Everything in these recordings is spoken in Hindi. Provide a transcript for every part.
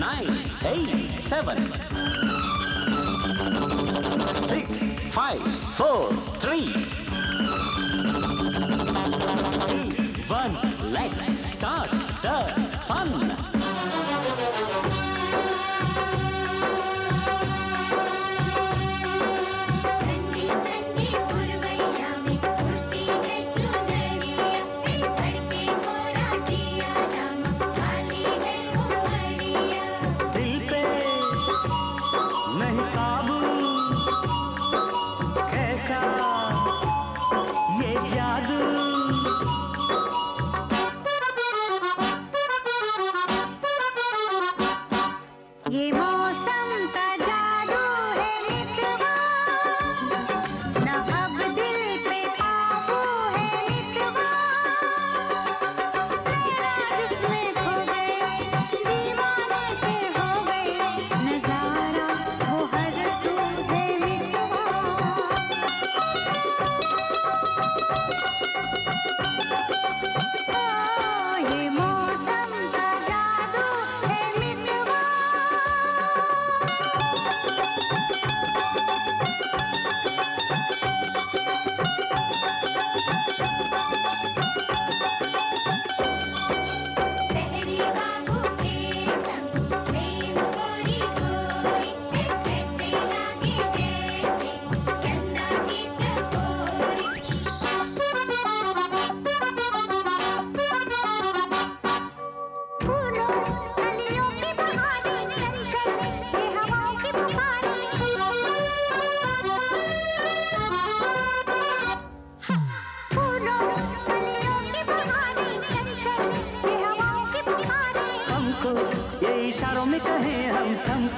nine, eight, seven, six, five, four, three, two, one. Let's start. नहीं काबू कैसा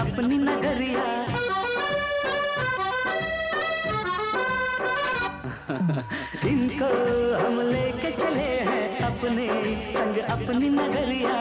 अपनी नगरिया। इनको हम लेके चले हैं अपने संग अपनी नगरिया।